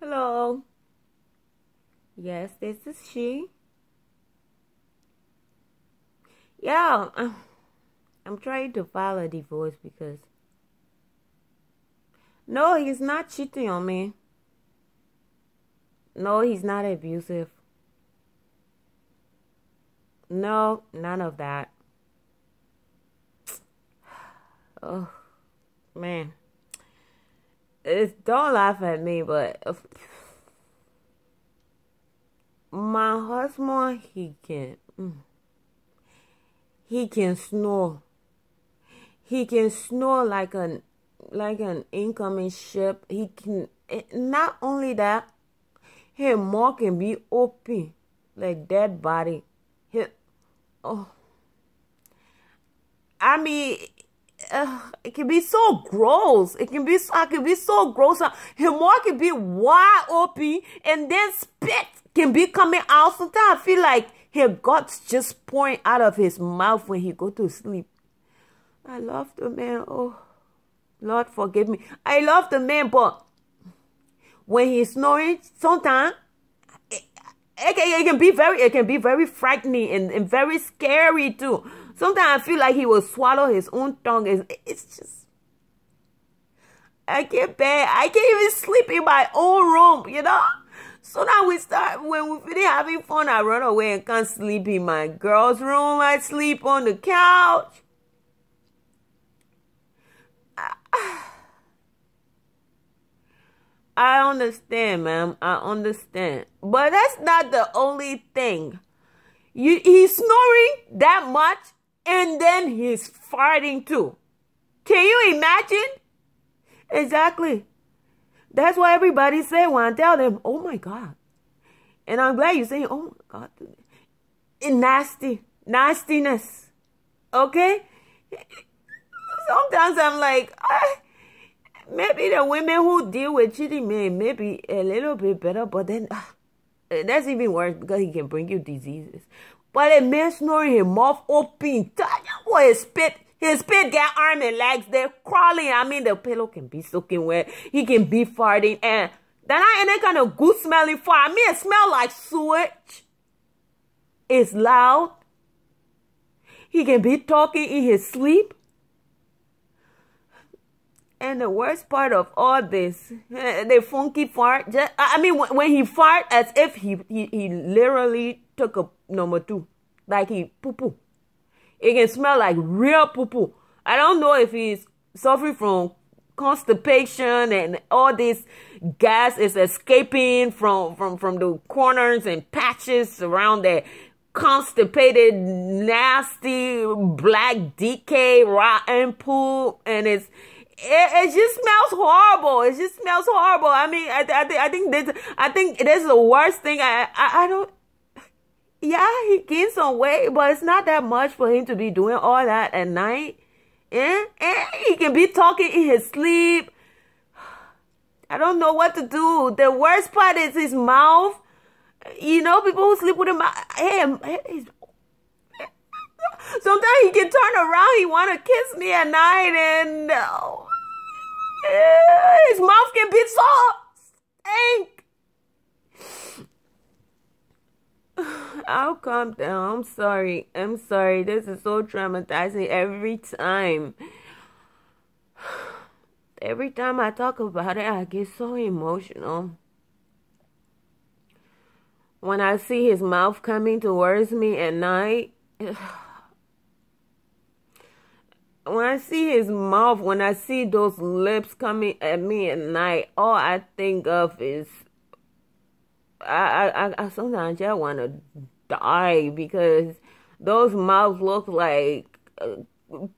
Hello. Yes, this is she. Yeah, I'm, I'm trying to file a divorce because. No, he's not cheating on me. No, he's not abusive. No, none of that. Oh, man. It's, don't laugh at me, but my husband, he can, mm, he can snore. He can snore like an, like an incoming ship. He can, eh, not only that, his mouth can be open, like dead body. His, oh, I mean, uh, it can be so gross. It can be so, it can be so gross. His mouth can be wide open and then spit can be coming out. Sometimes I feel like his guts just pouring out of his mouth when he go to sleep. I love the man. Oh, Lord forgive me. I love the man, but when he's snoring, sometimes it, it, can be very, it can be very frightening and, and very scary too. Sometimes I feel like he will swallow his own tongue. It's, it's just, I can't bear. I can't even sleep in my own room, you know? So now we start, when we finish having fun, I run away and can't sleep in my girl's room. I sleep on the couch. I understand, ma'am. I understand. But that's not the only thing. You, he's snoring that much and then he's farting too. Can you imagine? Exactly. That's why everybody say when I tell them, oh my God. And I'm glad you're saying, oh my God. And nasty, nastiness. Okay? Sometimes I'm like, ah, maybe the women who deal with cheating men may be a little bit better, but then uh, that's even worse because he can bring you diseases. But a man snoring his mouth open, boy, his spit, his spit got arm and legs, they're crawling. I mean, the pillow can be soaking wet. He can be farting and then I any kind of good smelling fart. I mean, it smell like sewage. It's loud. He can be talking in his sleep. And the worst part of all this, eh, the funky fart. Just, I mean, when he fart, as if he, he, he literally took a number two. Like he poo poo. It can smell like real poo poo. I don't know if he's suffering from constipation and all this gas is escaping from, from, from the corners and patches around the constipated, nasty, black decay, rotten poop. And it's, it, it just smells horrible. It just smells horrible. I mean, I, I, I think this, I think this is the worst thing. I, I, I don't, yeah, he gained some weight, but it's not that much for him to be doing all that at night. And, and he can be talking in his sleep. I don't know what to do. The worst part is his mouth. You know, people who sleep with him. Hey, sometimes he can turn around. He want to kiss me at night, and uh, his mouth can be so stank. I'll calm down. I'm sorry. I'm sorry. This is so traumatizing every time. Every time I talk about it, I get so emotional. When I see his mouth coming towards me at night, when I see his mouth, when I see those lips coming at me at night, all I think of is I, I, I sometimes just want to die because those mouths look like a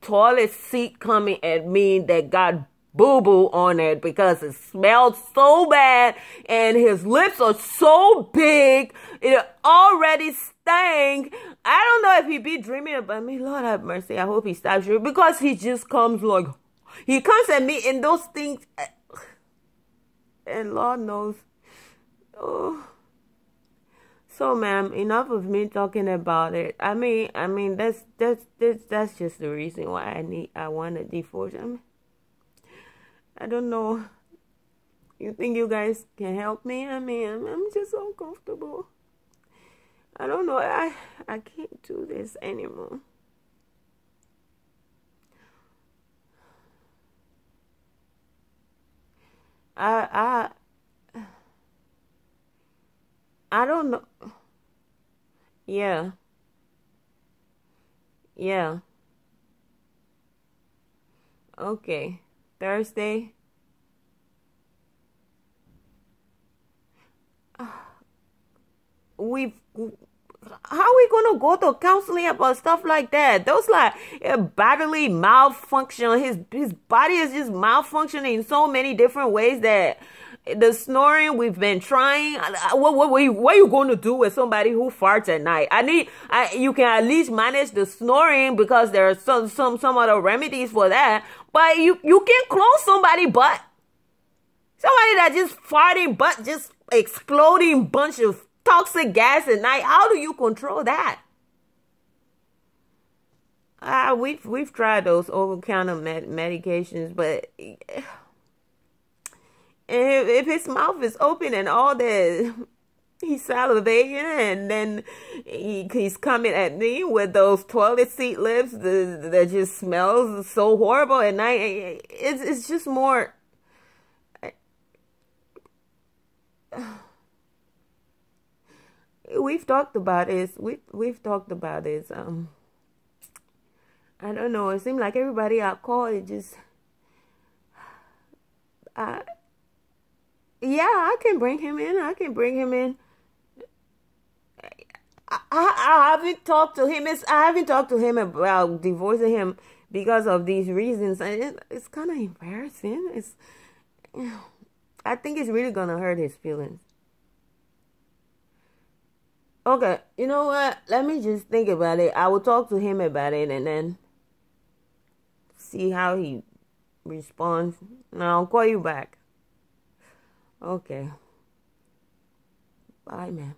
toilet seat coming at me that got boo boo on it because it smells so bad and his lips are so big. It already stank. I don't know if he be dreaming about me. Lord have mercy. I hope he stops you because he just comes like, he comes at me in those things. Eh, and Lord knows. Oh. So, ma'am, enough of me talking about it. I mean, I mean, that's that's that's that's just the reason why I need I want a divorce. I mean, I don't know. You think you guys can help me? I mean, I'm, just uncomfortable. I don't know. I I can't do this anymore. I I I don't know. Yeah. Yeah. Okay. Thursday. Uh, We've how are we gonna go to counseling about stuff like that? Those like eh, bodily malfunction. His his body is just malfunctioning in so many different ways that the snoring we've been trying. What what what, what are you going to do with somebody who farts at night? I need I you can at least manage the snoring because there are some some some other remedies for that. But you you can close somebody butt. Somebody that just farting butt just exploding bunch of toxic gas at night. How do you control that? Ah, uh, we've we've tried those over counter med- medications, but if, if his mouth is open and all that, he's salivating, and then he, he's coming at me with those toilet seat lips that, that just smells so horrible at night. It's it's just more. we've talked about this. We we've talked about this. Um, I don't know. It seemed like everybody I called it just. I. Yeah, I can bring him in. I can bring him in. I, I, haven't talked to him. It's, I haven't talked to him about divorcing him because of these reasons. And it, it's kind of embarrassing. It's. I think it's really gonna hurt his feelings. Okay, you know what? Let me just think about it. I will talk to him about it and then see how he responds. And I'll call you back. Okay. Bye, man.